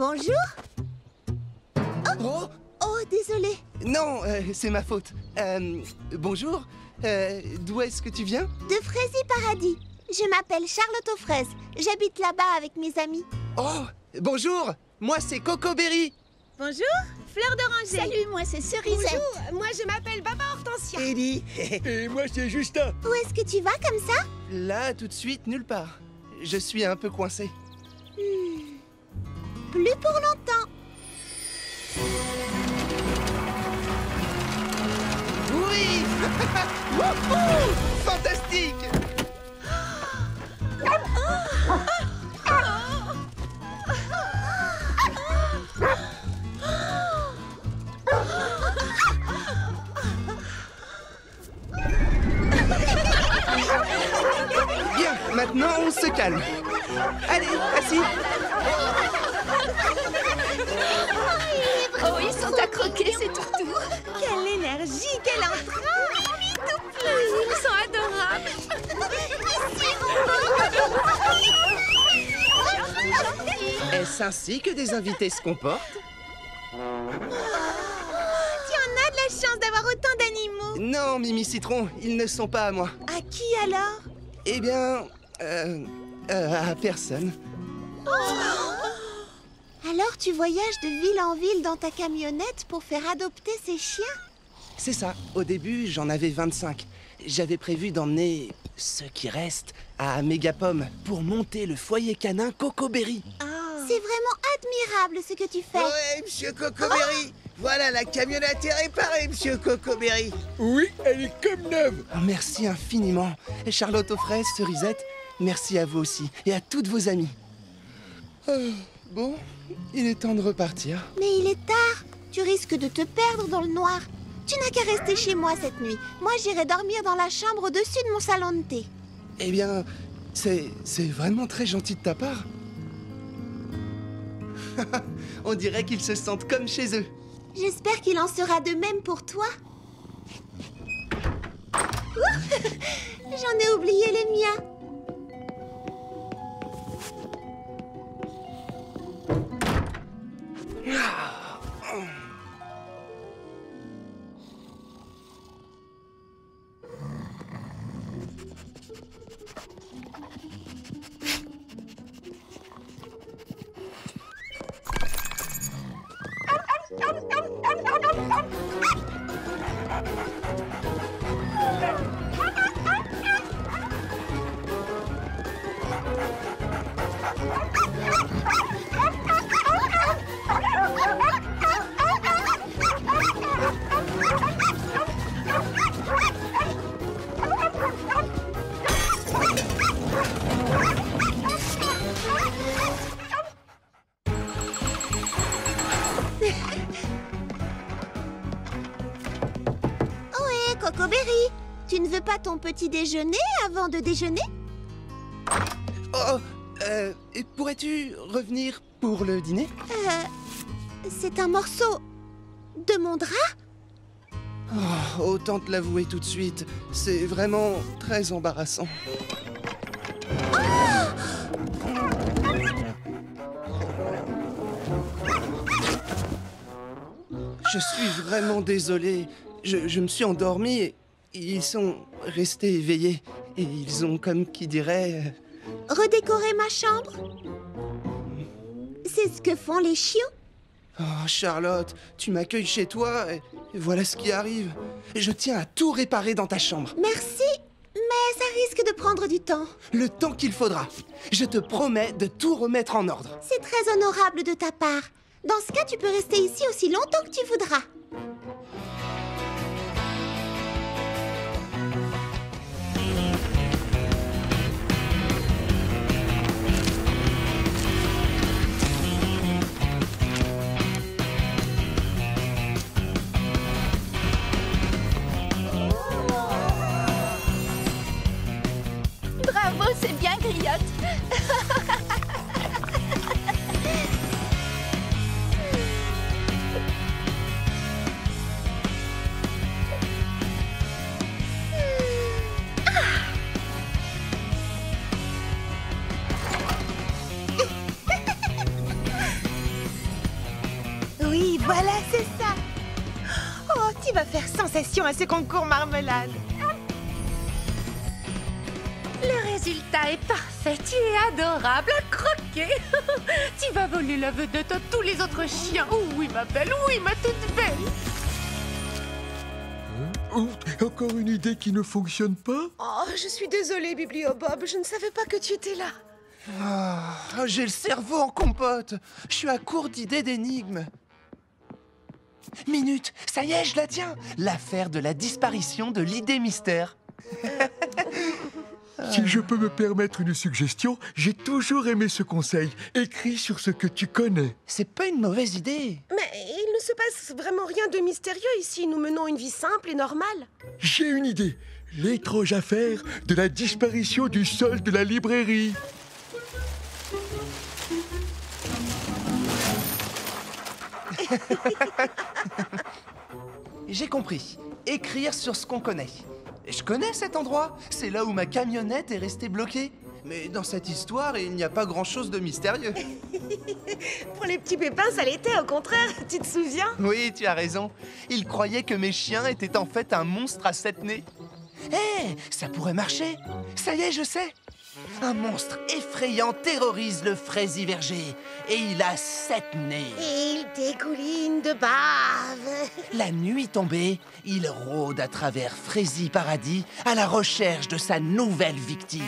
Bonjour Oh Oh, désolé. Non, euh, c'est ma faute. Euh, bonjour. Euh, D'où est-ce que tu viens? De Fraisy Paradis. Je m'appelle Charlotte aux fraises. J'habite là-bas avec mes amis. Oh, bonjour. Moi, c'est Coco Berry. Bonjour, Fleur d'oranger. Salut, moi c'est Cerisette. Bonjour, moi je m'appelle Baba Hortensia. Ellie. Et moi, c'est Justin. Où est-ce que tu vas comme ça? Là, tout de suite, nulle part. Je suis un peu coincé. Plus pour longtemps. Oui Wouhou Est-ce ainsi que des invités se comportent Tu en as de la chance d'avoir autant d'animaux. Non, Mimi Citron, ils ne sont pas à moi. À qui alors? Eh bien, euh, euh, à personne. Alors tu voyages de ville en ville dans ta camionnette pour faire adopter ces chiens? C'est ça. Au début, j'en avais 25. J'avais prévu d'emmener ceux qui restent à Mégapom pour monter le foyer canin Cocoberry. C'est vraiment admirable ce que tu fais. Ouais, monsieur Cocoberry Voilà, la camionnette est réparée, monsieur Cocoberry Oui, elle est comme neuve. Oh, merci infiniment. Et Charlotte aux fraises, Cerisette, merci à vous aussi et à toutes vos amies. Euh, bon, il est temps de repartir. Mais il est tard. Tu risques de te perdre dans le noir. Tu n'as qu'à rester chez moi cette nuit. Moi, j'irai dormir dans la chambre au-dessus de mon salon de thé. Eh bien, c'est c'est vraiment très gentil de ta part. On dirait qu'ils se sentent comme chez eux. J'espère qu'il en sera de même pour toi. J'en ai oublié les miens. Petit déjeuner avant de déjeuner Oh, euh, et pourrais-tu revenir pour le dîner? Euh, C'est un morceau de mon drap Oh, autant te l'avouer tout de suite, c'est vraiment très embarrassant. Je suis vraiment désolé. Je, je me suis endormi et ils sont restés éveillés. Et ils ont, comme qui dirait... euh, Redécorer ma chambre? C'est ce que font les chiots? Oh, Charlotte, tu m'accueilles chez toi et voilà ce qui arrive. Je tiens à tout réparer dans ta chambre. Merci, mais ça risque de prendre du temps. Le temps qu'il faudra. Je te promets de tout remettre en ordre. C'est très honorable de ta part. Dans ce cas, tu peux rester ici aussi longtemps que tu voudras. Voilà, c'est ça. Oh, tu vas faire sensation à ce concours marmelade? Le résultat est parfait. Tu es adorable à croquer. tu vas voler la vedette à tous les autres chiens. Oui, ma belle, oui, ma toute belle. Oh, encore une idée qui ne fonctionne pas? Oh, je suis désolée, Bibliobob. Je ne savais pas que tu étais là. Ah, J'ai le cerveau en compote. Je suis à court d'idées d'énigmes. Minute, ça y est, je la tiens. L'affaire de la disparition de l'idée mystère. Si je peux me permettre une suggestion, j'ai toujours aimé ce conseil. Écris sur ce que tu connais. C'est pas une mauvaise idée. Mais il ne se passe vraiment rien de mystérieux ici. Nous menons une vie simple et normale. J'ai une idée. L'étrange affaire de la disparition du sol de la librairie. J'ai compris. Écrire sur ce qu'on connaît. Je connais cet endroit. C'est là où ma camionnette est restée bloquée. Mais dans cette histoire, il n'y a pas grand-chose de mystérieux. Pour les petits pépins, ça l'était, au contraire. Tu te souviens? Oui, tu as raison. Il croyait que mes chiens étaient en fait un monstre à sept nez. Hé, ça pourrait marcher. Ça y est, je sais. Un monstre effrayant terrorise le fraisier verger. Et il a sept nez. Il dégouline de bave. La nuit tombée, il rôde à travers Fraisy Paradis à la recherche de sa nouvelle victime.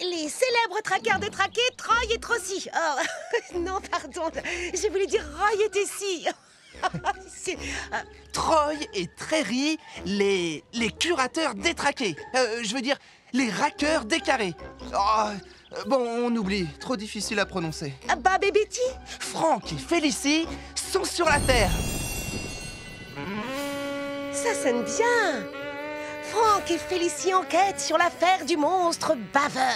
Les célèbres traqueurs détraqués, Troy et Trossi. Oh, non, pardon. Je voulais dire Roy et Tessie. C'est- euh, Troy et Tréry, les, les curateurs détraqués. Euh, je veux dire, les raqueurs décarrés. Oh, bon, on oublie, trop difficile à prononcer. Bob et Betty Franck et Félicie sont sur la Terre. Ça sonne bien. Franck et Félicie enquêtent sur l'affaire du monstre baveur.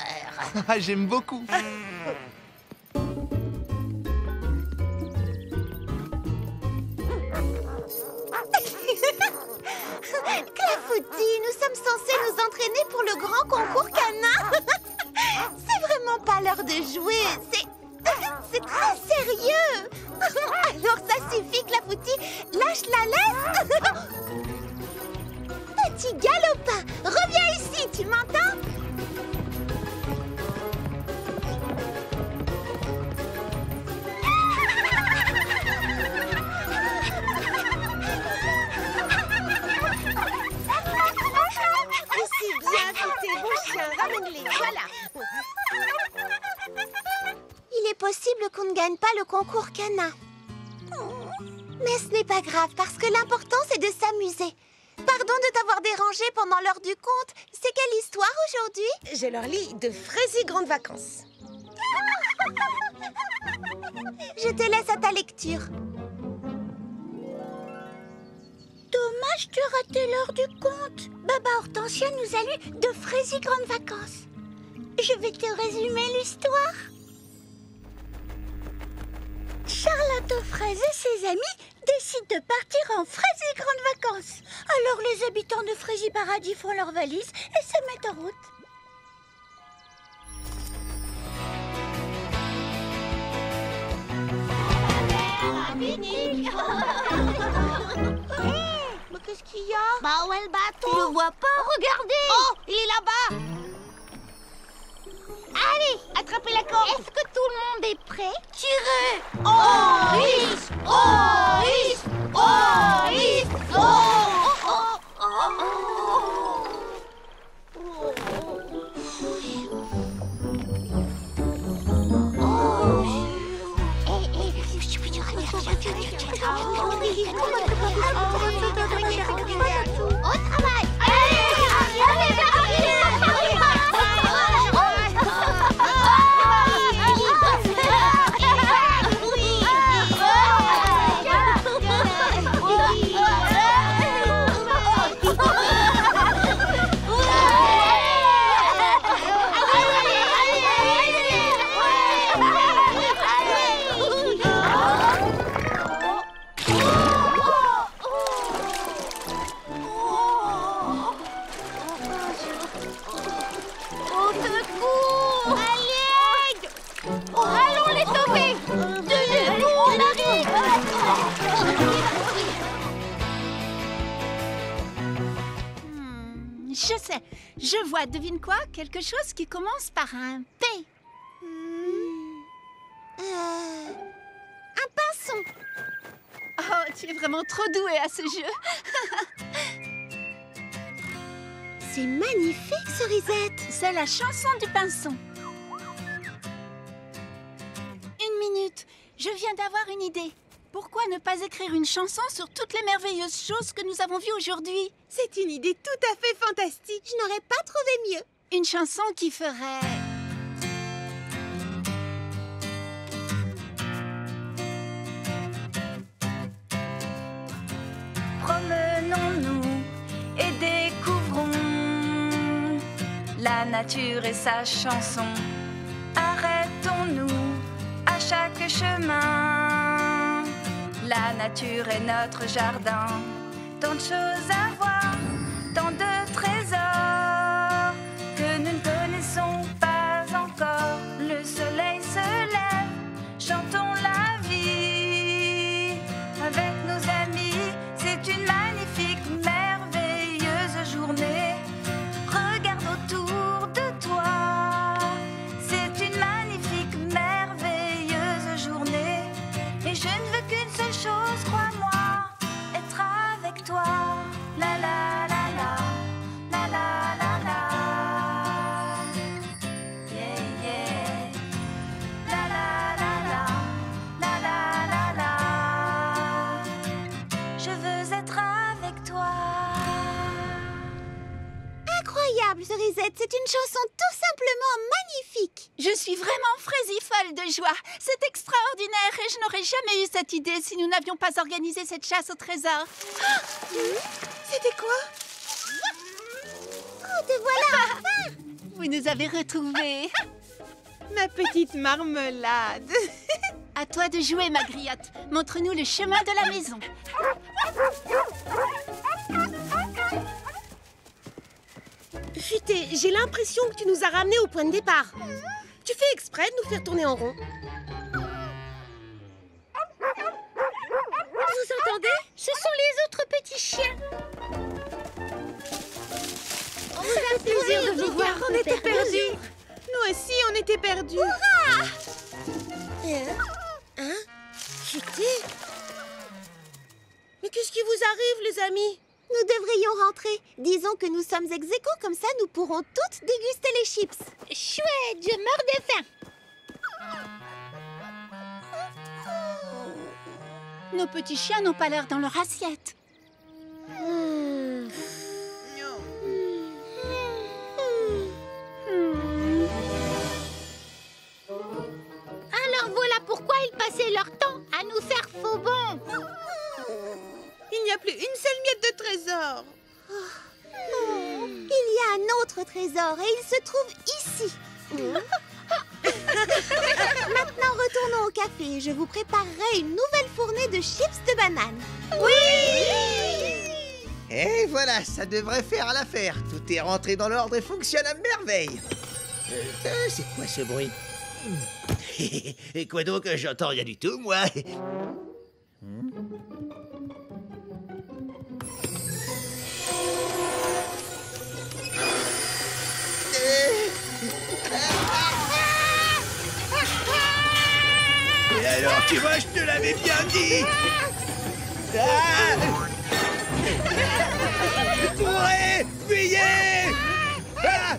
Ah, j'aime beaucoup. Clafoutis, nous sommes censés nous entraîner pour le grand concours canin. C'est vraiment pas l'heure de jouer. C'est. C'est très sérieux. Alors ça suffit, Clafoutis. Lâche la laisse. Gagne pas le concours canin. Mais ce n'est pas grave parce que l'important c'est de s'amuser. Pardon de t'avoir dérangé pendant l'heure du conte. C'est quelle histoire aujourd'hui? Je leur lis de Frézy Grandes Vacances. Je te laisse à ta lecture. Dommage de rater l'heure du conte. Baba Hortensia nous a lu de Frézy Grandes Vacances. Je vais te résumer l'histoire. Charlotte Fraise et ses amis. Décident de partir en Frézy Grandes Vacances. Alors les habitants de Frézy Paradis font leurs valises et se mettent en route. Mais qu'est-ce qu'il y a? Bah où est le bateau? Je le vois pas, regardez Oh, il est là-bas Allez, attrapez la corde Est-ce que tout le monde est prêt Tirez Oris Oris Oris Oh oh oh Au travail je sais. Je vois, devine quoi? Quelque chose qui commence par un P. Euh, un pinson. Oh, tu es vraiment trop douée à ce jeu. C'est magnifique, Cerisette. C'est la chanson du pinson. Une minute, je viens d'avoir une idée. Pourquoi ne pas écrire une chanson sur toutes les merveilleuses choses que nous avons vues aujourd'hui C'est une idée tout à fait fantastique. Je n'aurais pas trouvé mieux. Une chanson qui ferait... Promenons-nous et découvrons la nature et sa chanson. Arrêtons-nous à chaque chemin. La nature est notre jardin. Tant de choses à voir, je n'aurais jamais eu cette idée si nous n'avions pas organisé cette chasse au trésor. C'était quoi? Oh, te voilà Vous nous avez retrouvés. Ma petite marmelade. À toi de jouer, ma griotte. Montre-nous le chemin de la maison. Futé, j'ai l'impression que tu nous as ramenés au point de départ. Tu fais exprès de nous faire tourner en rond. Vous entendez Ce sont les autres petits chiens. On plaisir de vous voir. On était perdus. Nous aussi, on était perdus. Hein Hein Futé Mais qu'est-ce qui vous arrive, les amis Nous devrions rentrer. Disons que nous sommes ex aequo, comme ça nous pourrons toutes déguster les chips. Chouette, je meurs de faim. Nos petits chiens n'ont pas l'air dans leur assiette. Alors voilà pourquoi ils passaient leur temps à nous faire faux bons. Il n'y a plus une seule miette de trésor. Il y a un autre trésor et il se trouve ici. Maintenant, retournons au café. Je vous préparerai une nouvelle fournée de chips de banane. Et voilà, ça devrait faire l'affaire. Tout est rentré dans l'ordre et fonctionne à merveille. Euh, euh, c'est quoi ce bruit? Et quoi donc? J'entends rien du tout, moi. Alors, tu vois, je te l'avais bien dit Ah Bourré Fuyez Ah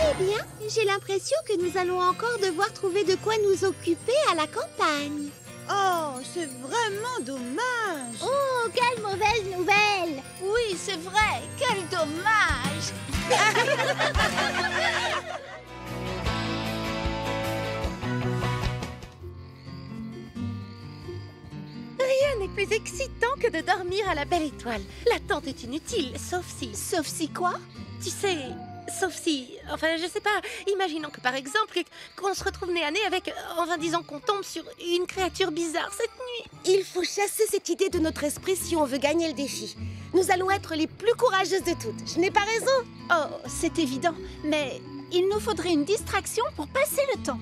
Eh bien, j'ai l'impression que nous allons encore devoir trouver de quoi nous occuper à la campagne. Oh, c'est vraiment dommage. Oh, quelle mauvaise nouvelle Oui, c'est vrai. Quel dommage. plus excitant que de dormir à la belle étoile. L'attente est inutile, sauf si... Sauf si quoi? Tu sais, sauf si... Enfin, je sais pas. Imaginons que, par exemple, qu'on se retrouve nez à nez avec... Enfin, disons qu'on tombe sur une créature bizarre cette nuit. Il faut chasser cette idée de notre esprit si on veut gagner le défi. Nous allons être les plus courageuses de toutes. Je n'ai pas raison Oh, c'est évident. Mais il nous faudrait une distraction pour passer le temps.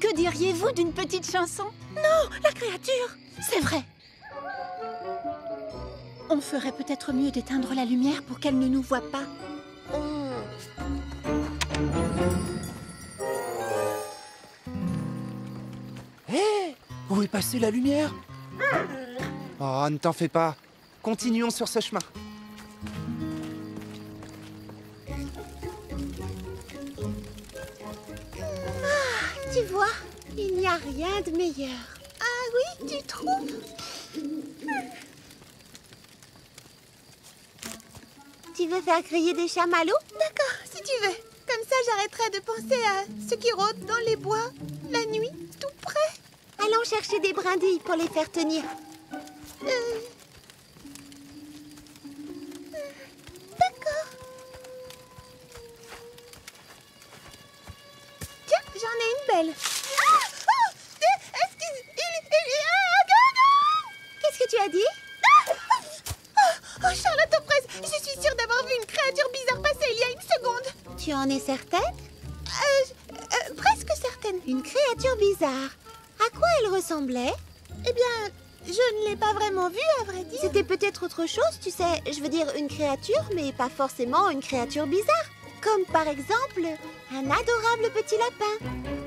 Que diriez-vous d'une petite chanson? Non, la créature C'est vrai. On ferait peut-être mieux d'éteindre la lumière pour qu'elle ne nous voie pas. Hé Où est passée la lumière? Oh, ne t'en fais pas. Continuons sur ce chemin. Tu vois, il n'y a rien de meilleur. Tu veux faire griller des chamallows? D'accord, si tu veux. Comme ça, j'arrêterai de penser à ce qui rôde dans les bois, la nuit, tout près. Allons chercher des brindilles pour les faire tenir. Euh. D'accord. Tiens, j'en ai une belle. Ah Oh Eh, Excuse... il- il- ah, non, non Qu'est-ce que tu as dit Ah Oh, Charlotte aux fraises Je suis sûre d'avoir vu une créature bizarre passer il y a une seconde Tu en es certaine Euh, euh, Presque certaine Une créature bizarre À quoi elle ressemblait Eh bien, je ne l'ai pas vraiment vue, à vrai dire. C'était peut-être autre chose, tu sais. Je veux dire une créature, mais pas forcément une créature bizarre. Comme par exemple un adorable petit lapin.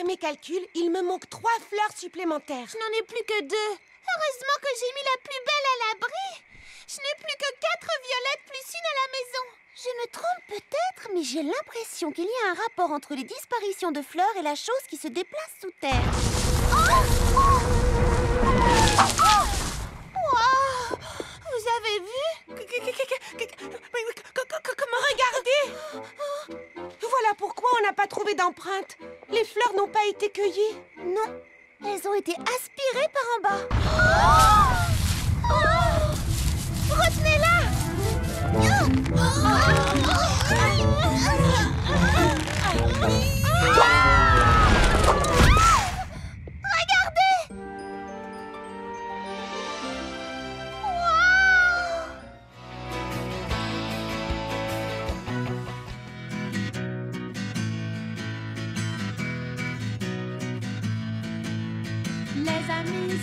D'après mes calculs, il me manque trois fleurs supplémentaires. Je n'en ai plus que deux. Heureusement que j'ai mis la plus belle à l'abri. Je n'ai plus que quatre violettes plus une à la maison. Je me trompe peut-être, mais j'ai l'impression qu'il y a un rapport entre les disparitions de fleurs et la chose qui se déplace sous terre. Oh Oh Oh Wow Vous avez vu Comment regarder Voilà pourquoi on n'a pas trouvé d'empreinte. Les fleurs n'ont pas été cueillies? Non, elles ont été aspirées par en bas. Oh Retenez-la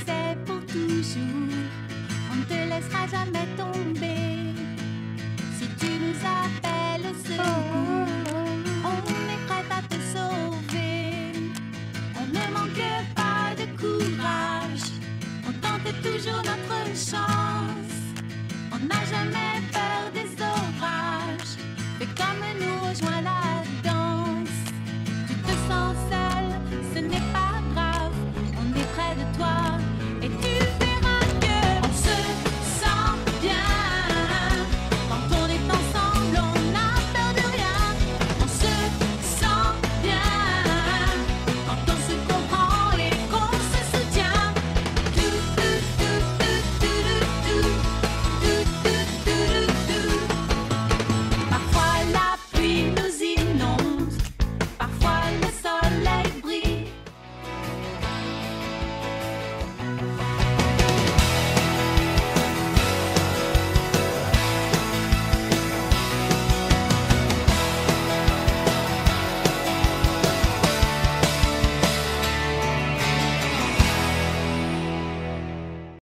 c'est pour toujours. On ne te laissera jamais tomber. Si tu nous appelles au secours, on est prêt à te sauver. On ne manque pas de courage. On tente toujours notre chance. On n'a jamais peur des orages. Fais comme nous, rejoins la